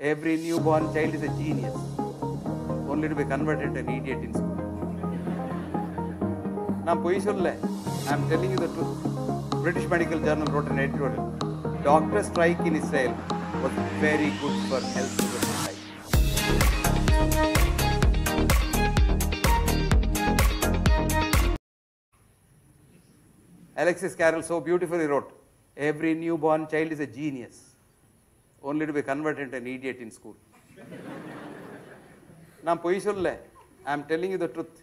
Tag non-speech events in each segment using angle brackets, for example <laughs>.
every newborn child is a genius. Only to be converted to an idiot in school. i'm telling you the truth. British medical journal wrote an article. doctor strike in israel was very good for health Alexis Carrel so beautifully wrote, Every newborn child is a genius only to be converted into an idiot in school. நான் பொய் சொல்லல ஐ அம் telling you the truth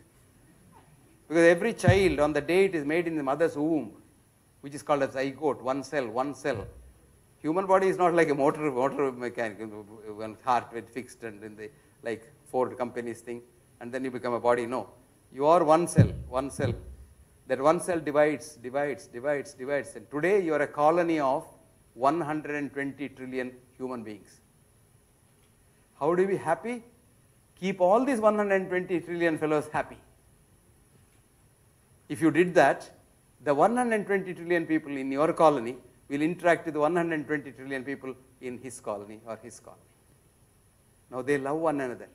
because every child on the day it is made in the mothers womb which is called as zygote one cell one cell human body is not like a motor motor mechanic one heart with fixed and in the like ford companies thing and then you become a body no you are one cell one cell that one cell divides divides divides divides and today you are a colony of 120 trillion human beings how do we be happy keep all these 120 trillion fellows happy if you did that, the 120 trillion people in your colony will interact with the 120 trillion people in his colony or his colony. Now they love one another.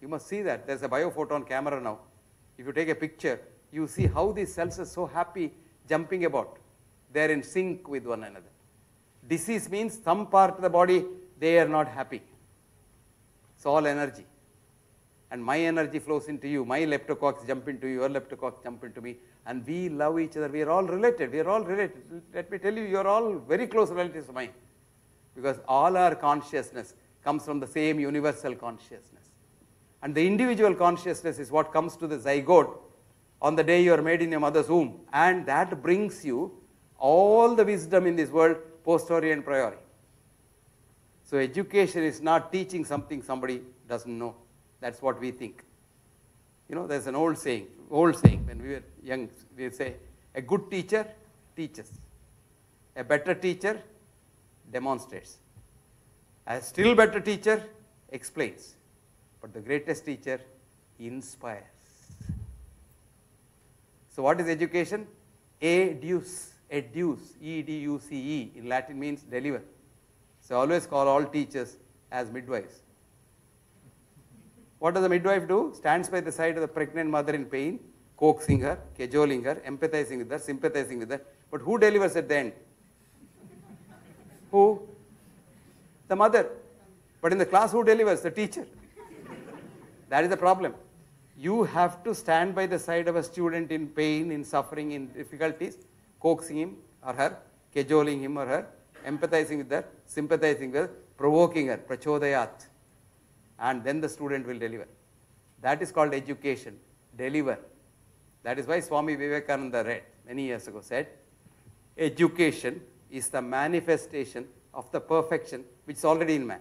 You must see that. There's a biophoton camera now. If you take a picture, you see how these cells are so happy jumping about. They're in sync with one another. Disease means some part of the body, they are not happy. It's all energy and my energy flows into you. My leptococcus jump into you, your leptococcus jump into me, and we love each other. We are all related. We are all related. Let me tell you, you are all very close relatives of mine, because all our consciousness comes from the same universal consciousness, and the individual consciousness is what comes to the zygote on the day you are made in your mother's womb, and that brings you all the wisdom in this world, posteriori and priori. So education is not teaching something somebody doesn't know. That's what we think. You know, there's an old saying, old saying, when we were young, we say, a good teacher teaches. A better teacher demonstrates. A still better teacher explains. But the greatest teacher inspires. So what is education? Educe, educe, E-D-U-C-E in Latin means deliver. So I always call all teachers as midwives. What does the midwife do? Stands by the side of the pregnant mother in pain, coaxing her, cajoling her, empathizing with her, sympathizing with her. But who delivers at the end? Who? The mother. But in the class, who delivers? The teacher. That is the problem. You have to stand by the side of a student in pain, in suffering, in difficulties, coaxing him or her, cajoling him or her, empathizing with her, sympathizing with her, provoking her, prachodayat and then the student will deliver. That is called education, deliver. That is why Swami Vivekananda read many years ago said, education is the manifestation of the perfection which is already in man.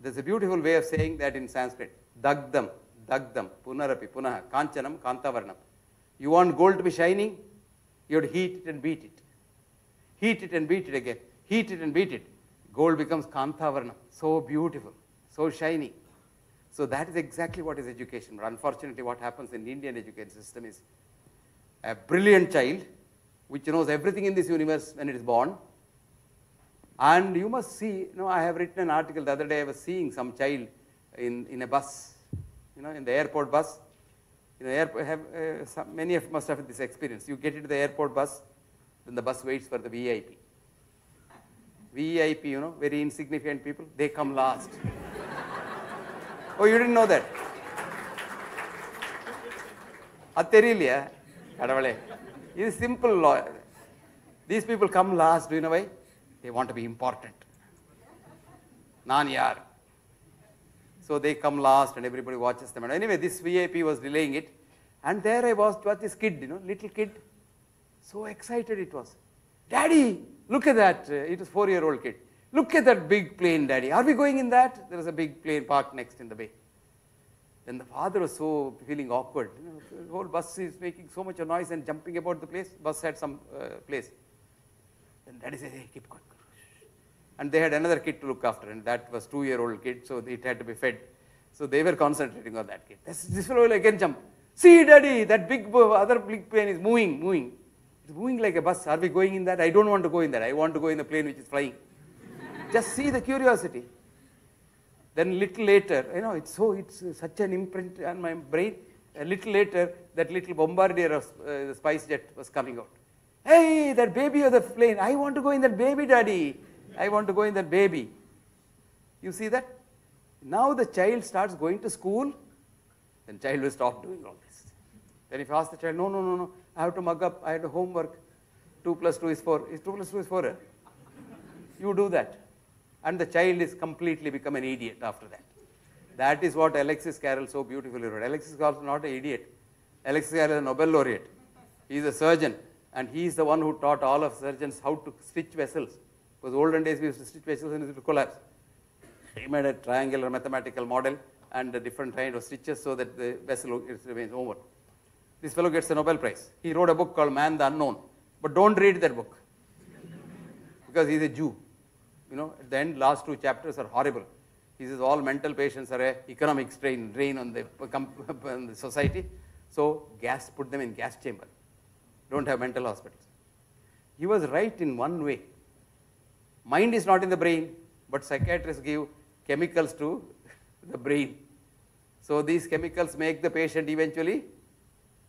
There's a beautiful way of saying that in Sanskrit. Dagdam, dagdam, punarapi, punaha, kanchanam, kantavarnam. You want gold to be shining? You to heat it and beat it. Heat it and beat it again. Heat it and beat it. Gold becomes kantavarnam. So beautiful so shiny. So that is exactly what is education. But unfortunately, what happens in the Indian education system is a brilliant child which knows everything in this universe when it is born. And you must see, you know, I have written an article the other day, I was seeing some child in, in a bus, you know, in the airport bus. You know, have, uh, some, many of must have this experience. You get into the airport bus, then the bus waits for the VIP. VIP, you know, very insignificant people, they come last. <laughs> oh, you didn't know that. ಅದು simple law. These people come last. People come last do know why they want be important so they come last and everybody watches them and anyway this vip was delaying it and there i was what this kid you know little kid so excited it was daddy look at that uh, it was four year old kid look at that big plane daddy are we going in that there was a big plane parked next in the bay then the father was so feeling awkward. You know, the whole bus is making so much noise and jumping about the place. Bus had some uh, place. Then daddy said, hey, keep quiet. And they had another kid to look after, and that was two-year-old kid, so it had to be fed. So they were concentrating on that kid. This, this fellow will again jump. See, daddy, that big other big plane is moving, moving. It's moving like a bus. Are we going in that? I don't want to go in that. I want to go in the plane which is flying. Just see the curiosity. Then little later, you know, it's so, it's such an imprint on my brain. A little later, that little bombardier of uh, the SpiceJet was coming out. Hey, that baby of the plane, I want to go in that baby, daddy. I want to go in that baby. You see that? Now the child starts going to school, then child will stop doing all this. Then if you ask the child, no, no, no, no, I have to mug up, I have homework. 2 plus 2 is 4. Is 2 plus 2 is 4? eh? You do that. And the child is completely become an idiot after that. That is what Alexis Carrel so beautifully wrote. Alexis Carrel is not an idiot. Alexis Carrel is a Nobel laureate. He is a surgeon. And he is the one who taught all of surgeons how to stitch vessels. Because olden days we used to stitch vessels and it to collapse. He made a triangular mathematical model and a different kind of stitches so that the vessel remains over. This fellow gets a Nobel Prize. He wrote a book called Man the Unknown. But don't read that book because he's a Jew. You know, at the end, last two chapters are horrible. He says all mental patients are a economic strain, drain on the, on the society. So gas, put them in gas chamber. Don't have mental hospitals. He was right in one way. Mind is not in the brain, but psychiatrists give chemicals to the brain. So these chemicals make the patient eventually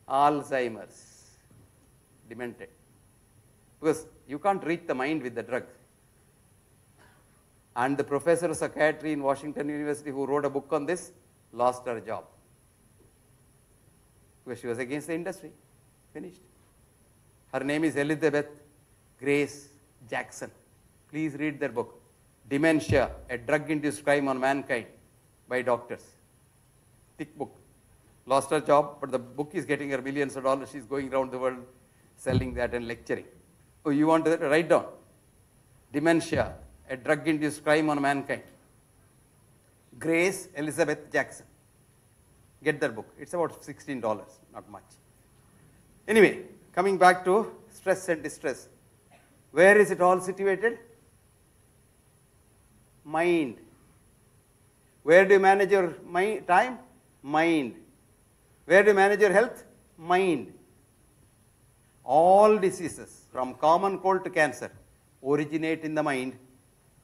Alzheimer's, demented. Because you can't reach the mind with the drug. And the professor of psychiatry in Washington University who wrote a book on this lost her job. Because she was against the industry. Finished. Her name is Elizabeth Grace Jackson. Please read their book. Dementia, a drug induced crime on mankind by doctors. Thick book. Lost her job, but the book is getting her millions of dollars. She's going around the world selling that and lecturing. Oh, you want to write down? Dementia, a drug induced crime on mankind. Grace Elizabeth Jackson. Get their book. It's about $16, not much. Anyway, coming back to stress and distress. Where is it all situated? Mind. Where do you manage your mind, time? Mind. Where do you manage your health? Mind. All diseases, from common cold to cancer, originate in the mind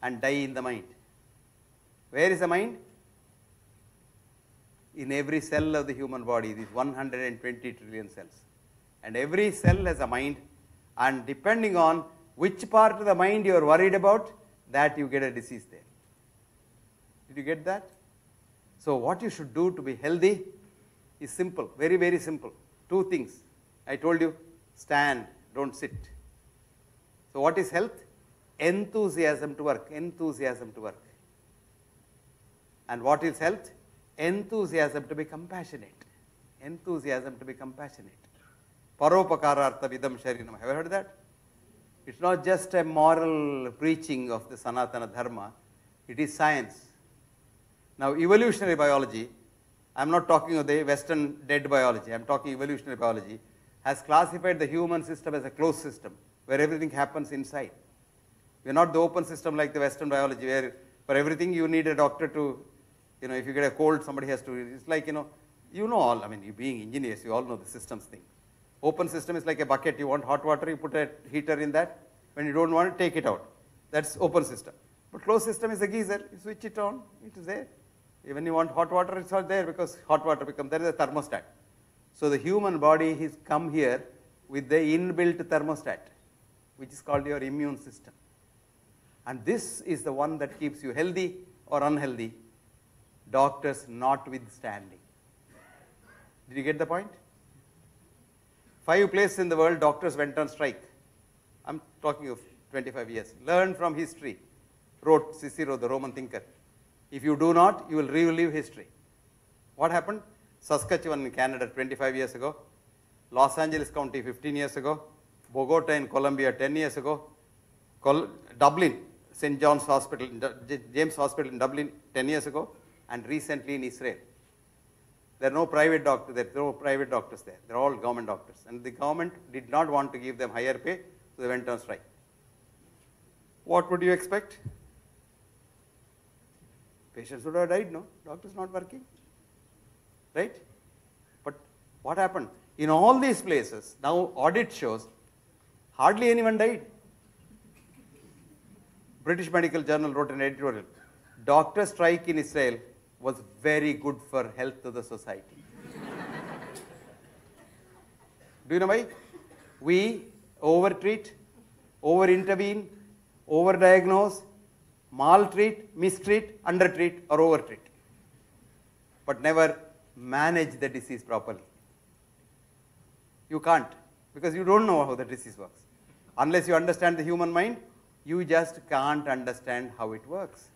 and die in the mind. Where is the mind? In every cell of the human body, these 120 trillion cells. And every cell has a mind, and depending on which part of the mind you are worried about, that you get a disease there. Did you get that? So, what you should do to be healthy is simple, very, very simple. Two things. I told you stand, don't sit. So, what is health? Enthusiasm to work, enthusiasm to work. And what is health? Enthusiasm to be compassionate. Enthusiasm to be compassionate. Paropakarartha vidam sharinam. Have you heard that? It's not just a moral preaching of the Sanatana Dharma, it is science. Now, evolutionary biology, I'm not talking of the Western dead biology, I'm talking evolutionary biology, has classified the human system as a closed system where everything happens inside. We're not the open system like the Western biology where for everything you need a doctor to, you know, if you get a cold, somebody has to, it's like, you know, you know all, I mean, you being engineers, you all know the systems thing. Open system is like a bucket, you want hot water, you put a heater in that. When you don't want it, take it out. That's open system. But closed system is a geyser, you switch it on, it is there. Even you want hot water, it's not there because hot water becomes, there is a thermostat. So the human body has come here with the inbuilt thermostat, which is called your immune system. And this is the one that keeps you healthy or unhealthy, doctors notwithstanding. Did you get the point? Five places in the world, doctors went on strike. I'm talking of 25 years. Learn from history, wrote Cicero, the Roman thinker. If you do not, you will relive history. What happened? Saskatchewan in Canada 25 years ago, Los Angeles County 15 years ago, Bogota in Colombia 10 years ago, Col- Dublin, St. John's Hospital, James Hospital in Dublin 10 years ago, and recently in Israel. There are no private doctors, there are no private doctors there. They're all government doctors. And the government did not want to give them higher pay, so they went on strike. What would you expect? Patients would have died, no? Doctors not working. Right? But what happened? In all these places, now audit shows hardly anyone died. British Medical Journal wrote an editorial. Doctor strike in Israel was very good for health of the society. <laughs> Do you know why? We over treat, over-intervene, overdiagnose, maltreat, mistreat, undertreat, or overtreat. But never manage the disease properly. You can't because you don't know how the disease works. Unless you understand the human mind, you just can't understand how it works.